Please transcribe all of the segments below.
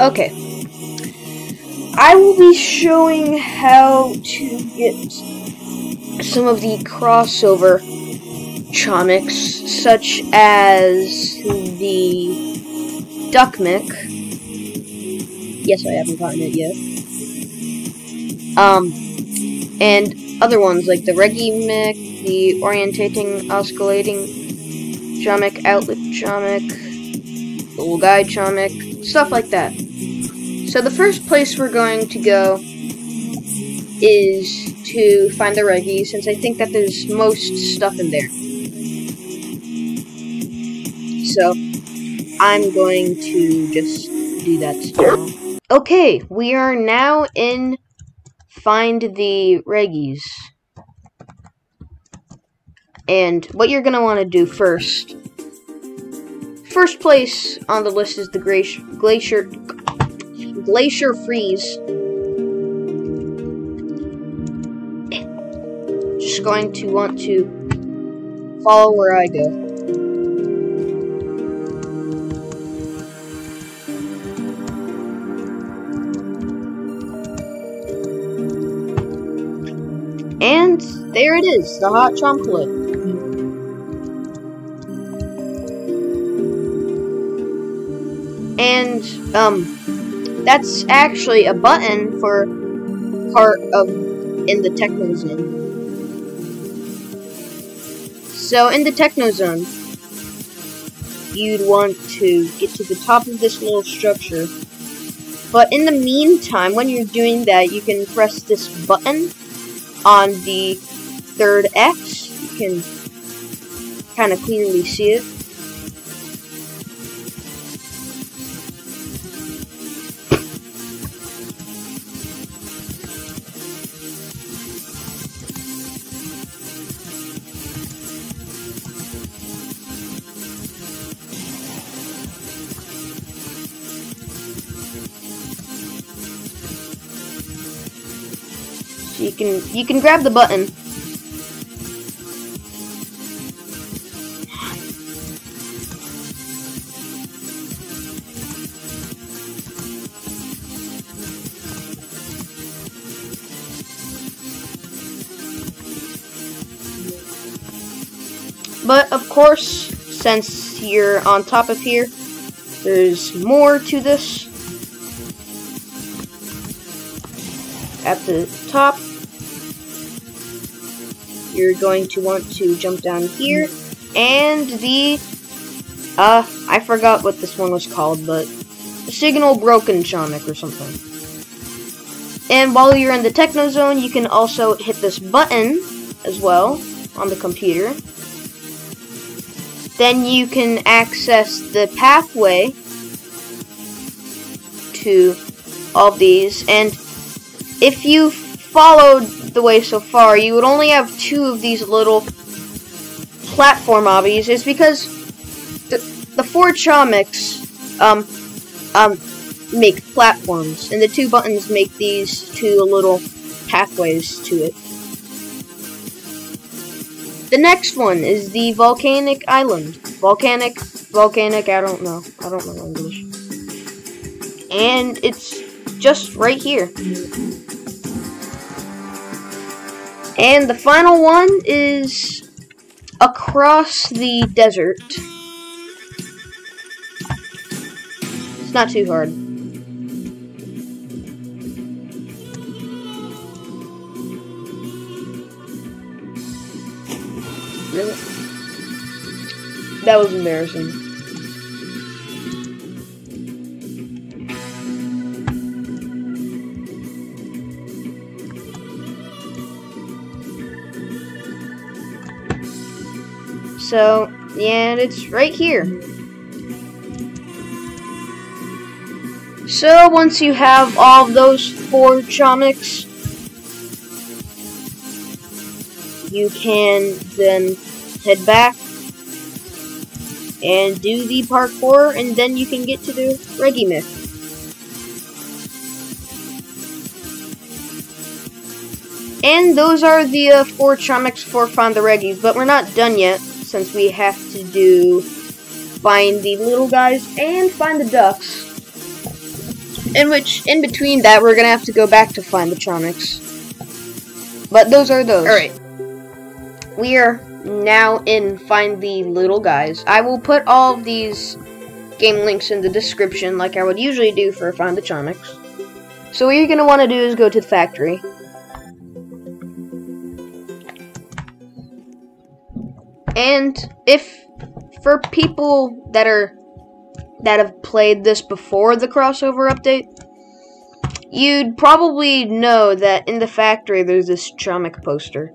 Okay. I will be showing how to get some of the crossover Chomiks, such as the Duckmic. Yes, I haven't gotten it yet. Um, and other ones like the Regimic, the Orientating Oscillating Chomik, Outlet Chomik, Little Guy Chomik, stuff like that. So the first place we're going to go is to find the Reggie, since I think that there's most stuff in there. So, I'm going to just do that. Okay, we are now in Find the Reggies. And what you're going to want to do first, first place on the list is the Glacier, Glacier, Freeze. Just going to want to follow where I go. And there it is, the hot chocolate. And, um, that's actually a button for part of in the Techno Zone. So, in the Techno Zone, you'd want to get to the top of this little structure. But in the meantime, when you're doing that, you can press this button on the third X. You can kind of clearly see it. You can you can grab the button. But of course, since you're on top of here, there's more to this. At the top, you're going to want to jump down here, and the, uh, I forgot what this one was called, but Signal Broken Chomik or something. And while you're in the Techno Zone, you can also hit this button as well on the computer. Then you can access the pathway to all these, and if you followed the way so far, you would only have two of these little platform obbies. Is because the, the four Chomiks um, um, make platforms, and the two buttons make these two little pathways to it. The next one is the Volcanic Island. Volcanic, volcanic, I don't know. I don't know English. And it's just right here. And the final one is across the desert. It's not too hard. That was embarrassing. So, yeah, it's right here. So, once you have all those four Chomiks, you can then head back and do the parkour, and then you can get to the Regimic. And those are the uh, four Chomiks for Reggies, but we're not done yet since we have to do find the little guys and find the ducks. in which, in between that, we're gonna have to go back to find the Tronics. But those are those. Alright. We are now in Find the Little Guys. I will put all of these game links in the description like I would usually do for Find the Tronics. So what you're going to want to do is go to the factory. And if for people that are that have played this before the crossover update, you'd probably know that in the factory there's this Chomik poster.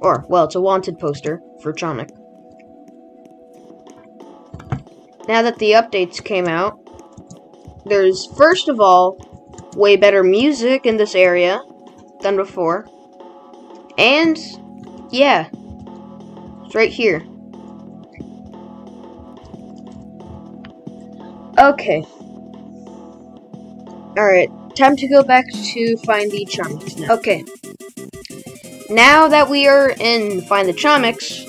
Or, well, it's a wanted poster for Chomik. Now that the updates came out, there's, first of all, way better music in this area than before. And, yeah, right here. Okay. Alright, time to go back to find the Chomiks now. Okay. Now that we are in Find the Chomiks,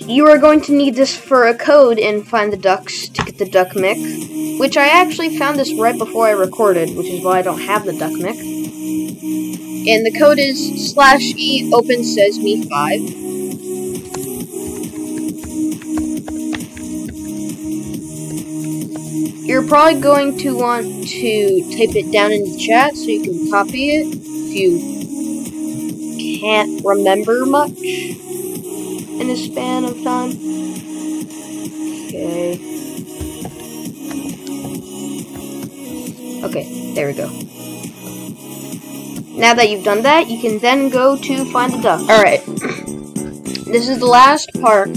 you are going to need this for a code in Find the Ducks to get the Duck Mic, which I actually found this right before I recorded, which is why I don't have the Duck Mic. And the code is slash E open says me 5. You're probably going to want to type it down in the chat so you can copy it if you can't remember much in a span of time. Okay. Okay, there we go. Now that you've done that, you can then go to find the duck. Alright. this is the last part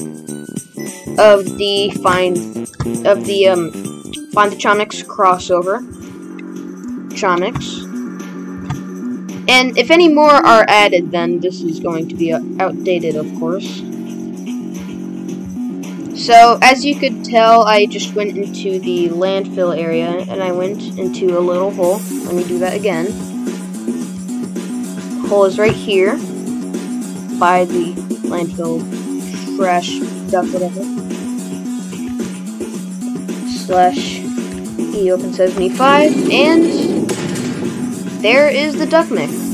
of the find of the um find the Chomiks crossover. Chomiks. And if any more are added, then this is going to be outdated, of course. So, as you could tell, I just went into the landfill area, and I went into a little hole. Let me do that again. Hole is right here, by the landfill trash duck, whatever. Slash E open 75 and there is the duck mic.